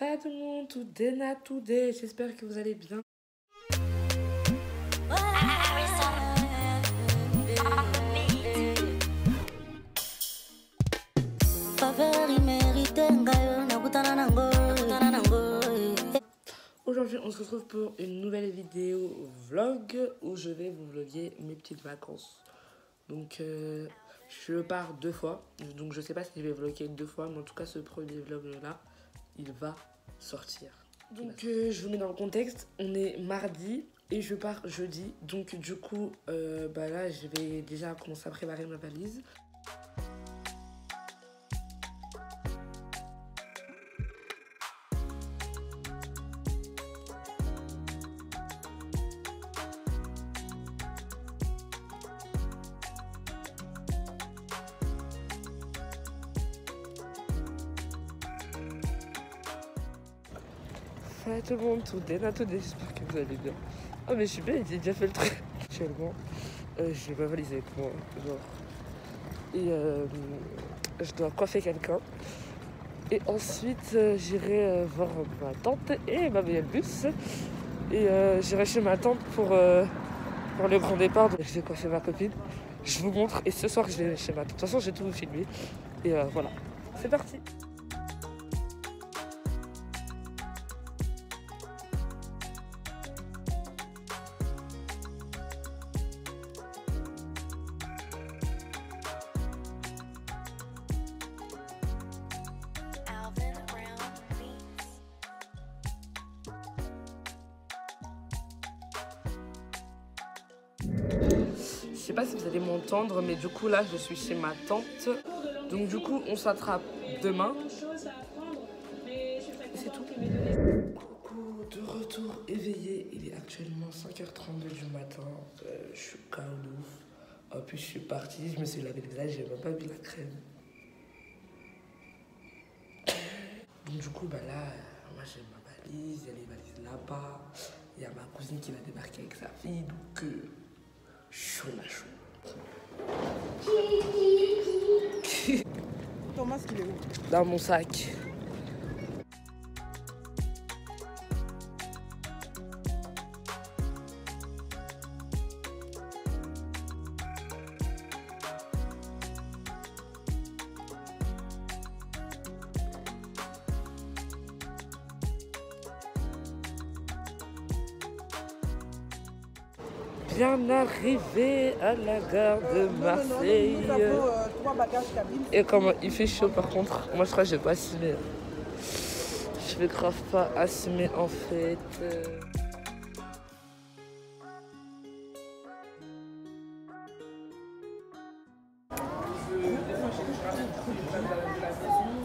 Salut tout le monde, tout Dena, tout day. J'espère que vous allez bien. Aujourd'hui, on se retrouve pour une nouvelle vidéo vlog où je vais vous vloguer mes petites vacances. Donc, euh, je pars deux fois. Donc, je sais pas si je vais vlogger deux fois, mais en tout cas, ce premier vlog là, il va sortir. Donc, euh, je vous mets dans le contexte. On est mardi et je pars jeudi. Donc, du coup, euh, bah là, je vais déjà commencer à préparer ma valise. Salut tout le monde, tout Dena, tout j'espère que vous allez bien. Oh mais je suis bien, j'ai déjà fait le truc. Actuellement, euh, j'ai ma valise avec moi, genre. Et euh, je dois coiffer quelqu'un. Et ensuite, euh, j'irai euh, voir ma tante et ma meilleure bus. Et j'irai chez ma tante pour, pour le grand départ. Donc, je vais coiffer ma copine. Je vous montre. Et ce soir, je vais chez ma tante. De toute façon, j'ai tout vous filmé. Et voilà. C'est parti. Sais pas si vous allez m'entendre, mais du coup là je suis chez ma tante. Donc du coup on s'attrape demain. C'est tout. Coucou, de retour éveillé. Il est actuellement 5h32 du matin. Euh, je suis KO de. En plus je suis partie, je me suis lavé le visage, j'ai même pas vu la crème. Donc du coup bah là, moi j'ai ma valise, il y a les valises là-bas. Il y a ma cousine qui va débarquer avec sa fille. Donc euh, chaud la chaud. Thomas, il est où? Dans mon sac. Bien arrivé à la gare de Marseille. Euh, trois bagages cabines. Et comme il fait chaud par contre, moi je crois que je vais pas assumer. Je vais grave pas assumer en fait.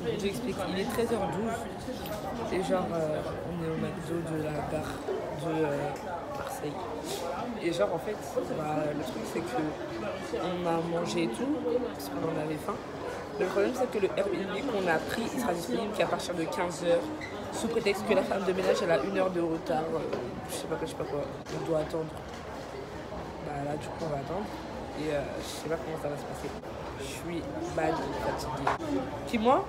Je vous explique, il est 13h12 et genre euh, on est au McDo de la gare de euh, Et genre en fait, bah, le truc c'est que on a mangé tout, parce qu'on avait faim. Le problème c'est que le Airbnb qu'on a pris, il sera disponible qu'à partir de 15h, sous prétexte que la femme de ménage elle a une heure de retard, je sais pas quoi, je sais pas quoi. On doit attendre. Bah là du coup on va attendre. Et euh, je sais pas comment ça va se passer. Je suis mal fatiguée. Qui moi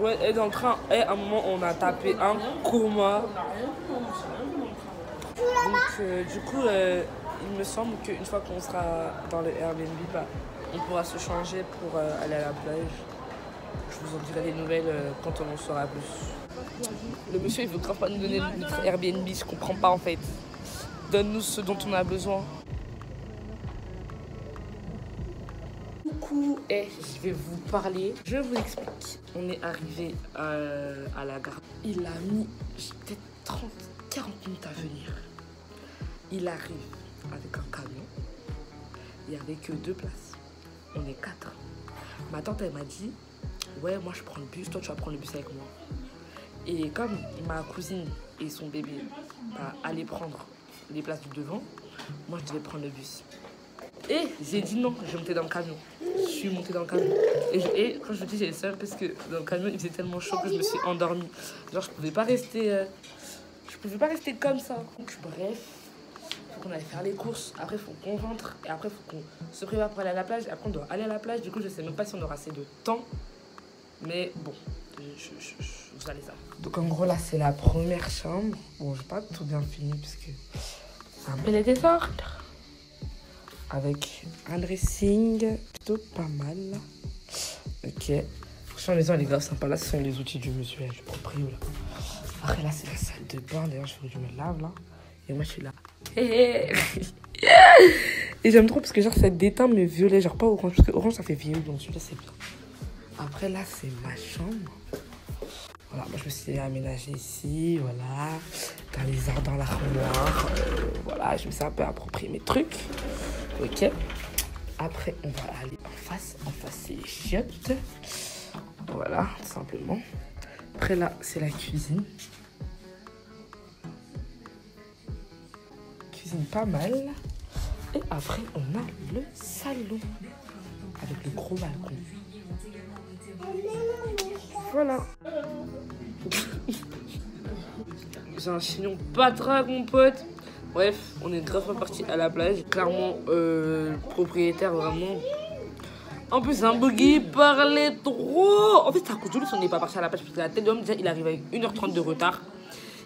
Ouais, et dans le train, et à un moment on a tapé un coma. Donc euh, du coup, euh, il me semble qu'une fois qu'on sera dans le Airbnb, bah, on pourra se changer pour euh, aller à la plage. Je vous en dirai des nouvelles quand on en saura plus. Le monsieur, il veut grave pas nous donner notre Airbnb, je comprends pas en fait. Donne-nous ce dont on a besoin. Coucou, et je vais vous parler. Je vous explique. On est arrivé à la gare. Il a mis peut-être 30, 40 minutes à venir. Il arrive avec un camion. Il n'y avait que deux places. On est quatre. Ma tante, elle m'a dit Ouais, moi je prends le bus, toi tu vas prendre le bus avec moi. Et comme ma cousine et son bébé allaient prendre les places du devant, moi je devais prendre le bus. Et j'ai dit non, je monter dans le camion. Je suis montée dans le camion. Et, quand je dis j'ai seul parce que dans le camion il faisait tellement chaud que je me suis endormie. Genre je pouvais pas rester. euh, je pouvais pas rester comme ça. Donc bref, faut qu'on aille faire les courses. Après faut qu'on rentre. Et après faut qu'on se prépare pour aller à la plage. Et après on doit aller à la plage. Du coup je sais même pas si on aura assez de temps. Mais bon, je- je- je- vous allez ça. Donc en gros là c'est la première chambre. Bon j'ai pas tout bien fini parce que un peu les désordres. Avec un dressing plutôt pas mal. Ok. Franchement la maison elle est grave sympa. Là ce sont les outils du monsieur, du proprio là. Après là c'est la salle de bain. D'ailleurs je veux que je me lave là. Et moi je suis là. Et j'aime trop parce que genre ça déteint mais violet, genre pas orange. Parce que orange ça fait vieillir donc celui-là c'est bien. Après là c'est ma chambre. Voilà, moi je me suis aménagée ici, voilà. Dans les arts dans l'armoire. euh, voilà, je me suis un peu approprié mes trucs. Ok. Après on va aller en face. En face c'est les chiottes. Voilà, tout simplement. Après là c'est la cuisine. Pas mal. Et après, on a le salon avec le gros balcon. Voilà. J'ai un chignon pas mon pote. Bref, on est grave parti à la plage. Clairement, euh, propriétaire vraiment. En plus, un buggy parlait trop. En fait, c'est à cause de lui on n'est pas parti à la plage. Parce que la tête d'homme, il arrive avec 1h30 de retard.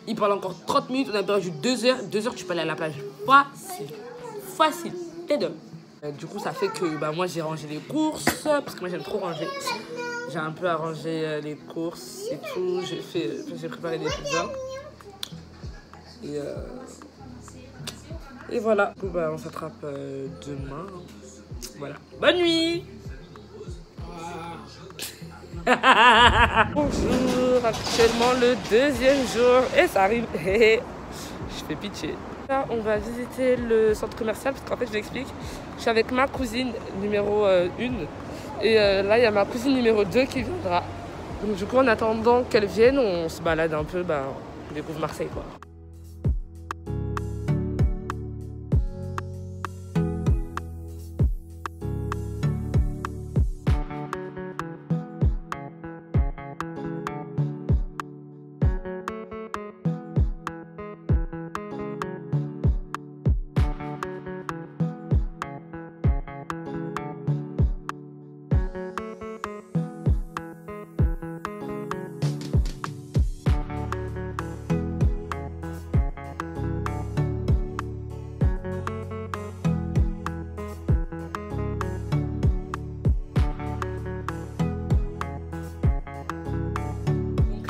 Il parle encore 30 minutes. On a perdu 2 heures. 2 heures, tu peux aller à la plage. Facile. Facile. D'homme. Euh, Du coup, ça fait que bah, moi, j'ai rangé les courses. Parce que moi, j'aime trop ranger. J'ai un peu arrangé euh, les courses et tout. J'ai j'ai préparé des pizzas. Et, euh, et voilà. Du coup, bah, on s'attrape euh, demain. Voilà. Bonne nuit Bonjour, actuellement le deuxième jour et ça arrive. je fais pitié. Là, on va visiter le centre commercial parce qu'en fait, je vous explique. Je suis avec ma cousine numéro 1 et euh, là, il y a ma cousine numéro 2 qui viendra. Donc, du coup, en attendant qu'elle vienne, on se balade un peu, bah, on découvre Marseille quoi.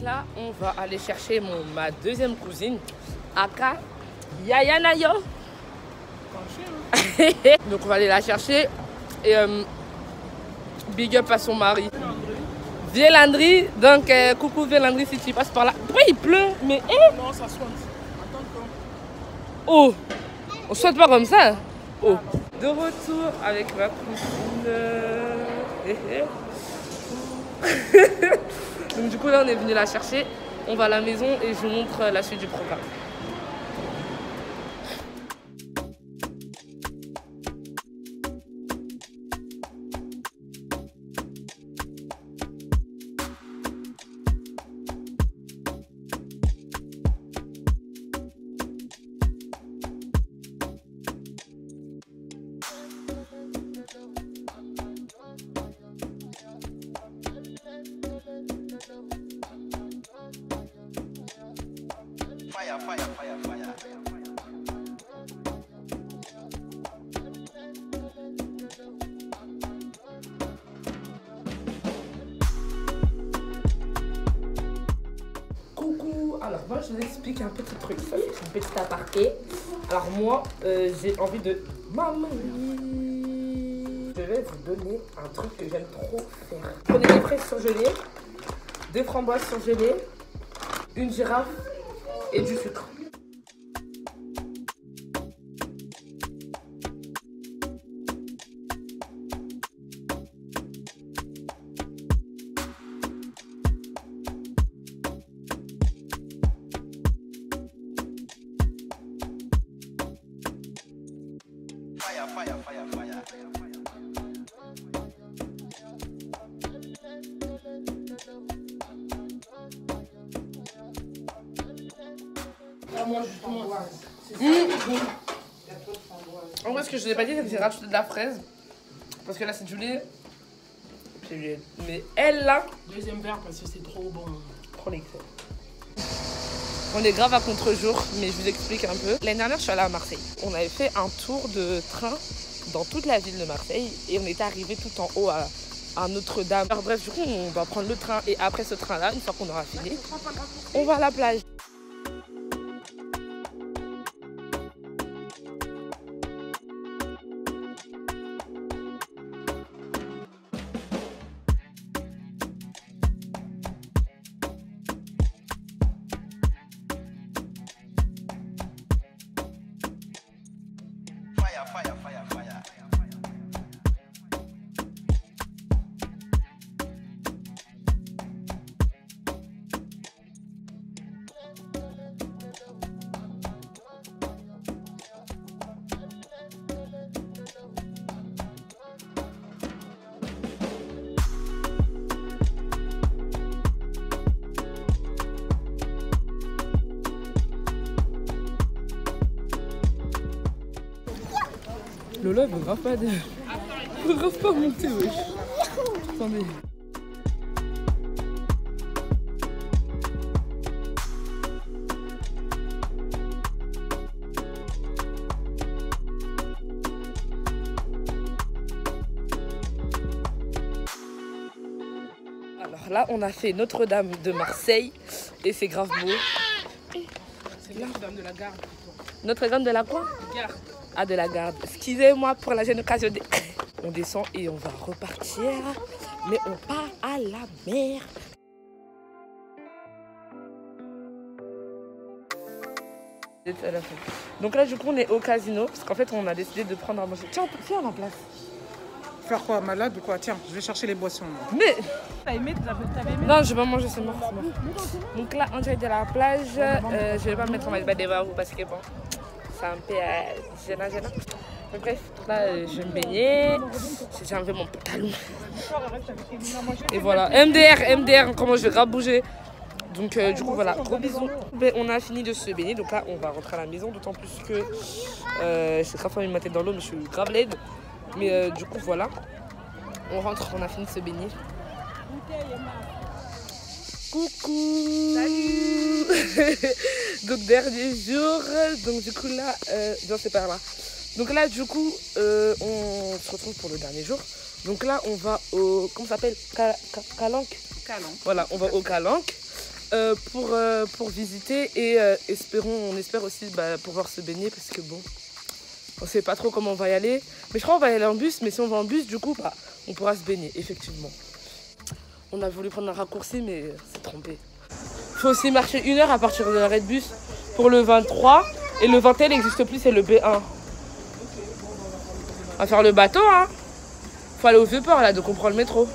Là, on va aller chercher mon, ma deuxième cousine, Aka Yaya Nayo. Donc on va aller la chercher et euh, big up à son mari. Vielandry, donc euh, coucou Vielandry si tu passes par là. Pourquoi il pleut Mais eh Non, ça soigne. Attends, Oh On saute pas comme ça Oh De retour avec ma cousine. Donc du coup là on est venu la chercher. On va à la maison et je vous montre euh, la suite du programme. Coucou, alors moi je vous explique un petit truc, ça c'est un petit aparté. Alors moi euh, j'ai envie de maman. Je vais vous donner un truc que j'aime trop faire. Prenez des fraises surgelées, des framboises surgelées, une girafe et du sucre. En vrai ce que je n'ai pas dit c'est que j'ai rajouté de la fraise. Parce que là c'est du lait. Mais elle, là, Deuxième verre parce que c'est trop bon. prends l'excès. On est grave à contre-jour, mais je vous explique un peu. L'année dernière, je suis allée à Marseille. On avait fait un tour de train dans toute la ville de Marseille et on était arrivé tout en haut à, à Notre-Dame. Alors bref, du coup, on va prendre le train et après ce train-là, une fois qu'on aura fini, on va à la plage. Grave pas, de... elle veut grave pas monter, wesh. Attendez. Alors là, on a fait Notre-Dame de Marseille et c'est grave beau. C'est Notre-Dame de la Garde. Notre-Dame de la quoi? Garde. Ah, de la garde. Excusez-moi pour la gêne occasion. de- On descend et on va repartir. Mais on part à la mer. À. Donc là, du coup, on est au casino. Parce qu'en fait, on a décidé de prendre à manger. Tiens, tiens, à la place. Faire quoi Malade ou quoi? Tiens, je vais chercher les boissons. Mais T'as aimé non, je vais pas manger, c'est mort. Donc là, on est de la plage. Euh, je vais pas me mettre en mode devant vous parce que bon, c'est un peu euh, gênant, gênant. Mais bref, là, euh, je me baigner. J'ai enlevé mon pantalon. Et voilà, MDR, MDR, comment je vais grave bouger. Donc euh, du coup voilà, gros bisous. Ben, on a fini de se baigner, donc là on va rentrer à la maison, d'autant plus que euh, j'ai grave envie de me mettre dans l'eau, mais je suis grave laide. Mais euh, du coup voilà, on rentre, on a fini de se baigner. Coucou Salut Donc dernier jour, donc du coup là, euh, non c'est par là. Donc là du coup, euh, on se retrouve pour le dernier jour. Donc là on va au, comment ça s'appelle? Ca- Ca- Calanque Canon. voilà, on va au Calanque euh, pour, euh, pour visiter et euh, espérons, on espère aussi bah, pouvoir se baigner parce que bon, on sait pas trop comment on va y aller. Mais je crois qu'on va y aller en bus, mais si on va en bus, du coup, bah, on pourra se baigner, effectivement. On a voulu prendre un raccourci, mais c'est trompé. Faut aussi marcher une heure à partir de l'arrêt de bus pour le 23. Et le 21 n'existe plus, c'est le B1. On va faire le bateau, hein. Faut aller au Vieux-Port, là, donc on prend le métro.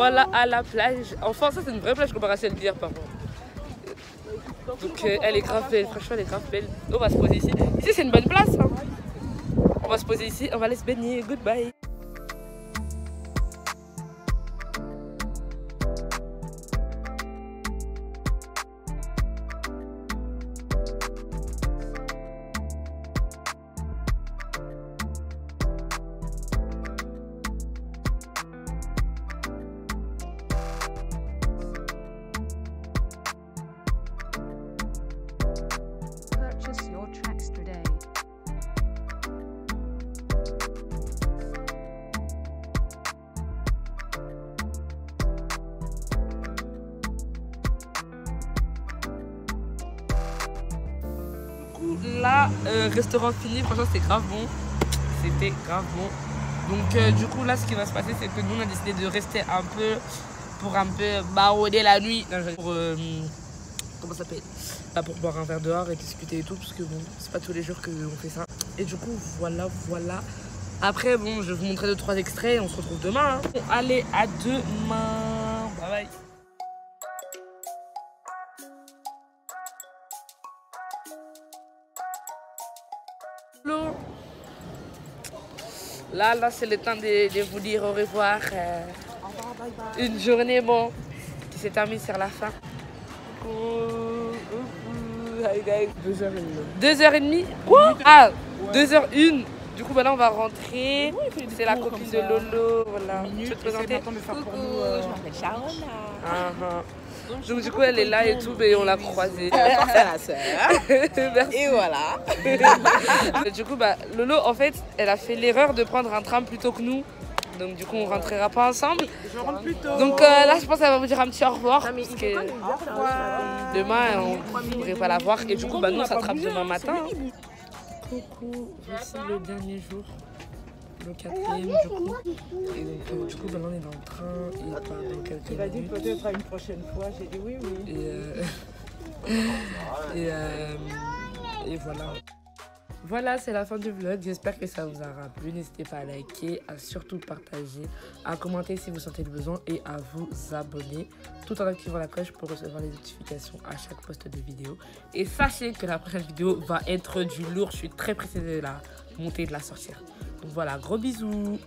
Voilà à la plage. Enfin, ça c'est une vraie plage comparée à celle d'hier par. Donc euh, elle est grave belle, franchement elle est grave belle. On va se poser ici. Ici c'est une bonne place. hein. On va se poser ici, on va aller se baigner. Goodbye. Là, euh, restaurant fini, franchement c'était grave bon. C'était grave bon. Donc euh, du coup là ce qui va se passer c'est que nous on a décidé de rester un peu pour un peu marauder la nuit. Pour, euh, comment ça s'appelle? Pour boire un verre dehors et discuter et tout parce que bon c'est pas tous les jours qu'on fait ça. Et du coup voilà voilà Après, bon, je vais vous montrer deux, trois extraits on se retrouve demain. hein. Allez, à demain. Bye bye. Là, là, c'est le temps de, de vous dire au revoir. euh, une journée, bon, qui s'est terminée sur la fin. Coucou, coucou, hi guys. Deux heures et demie. Deux heures et demie? Quoi? Ah, deux heures une. Du coup, maintenant, on va rentrer. C'est la copine de. Lolo. Voilà. Minute, Tu veux te présenter maintenant de faire pour nous. euh, Ah, ah. Donc, du coup, elle est là et tout, mais on l'a croisée. Merci. Et voilà. Du coup, bah, Lolo, en fait, elle a fait l'erreur de prendre un tram plutôt que nous. Donc, du coup, on rentrera pas ensemble. Je rentre plus tôt. Donc, euh, là, je pense qu'elle va vous dire un petit au revoir. Parce que demain, on ne pourrait pas la voir. Et du coup, bah, nous, on s'attrape demain matin. hein. Coucou, voici le dernier jour. Le quatrième, du coup. Et donc, euh, du coup, là, on est dans le train. Il part dans quelques Il a dit minutes. peut-être à une prochaine fois. J'ai dit oui, oui. Et, euh, et, euh, et voilà. Voilà, c'est la fin du vlog. J'espère que ça vous aura plu. N'hésitez pas à liker, à surtout partager, à commenter si vous sentez le besoin et à vous abonner tout en activant la cloche pour recevoir les notifications à chaque post de vidéo. Et sachez que la prochaine vidéo va être du lourd. Je suis très pressée de la monter et de la sortir. Donc voilà, gros bisous.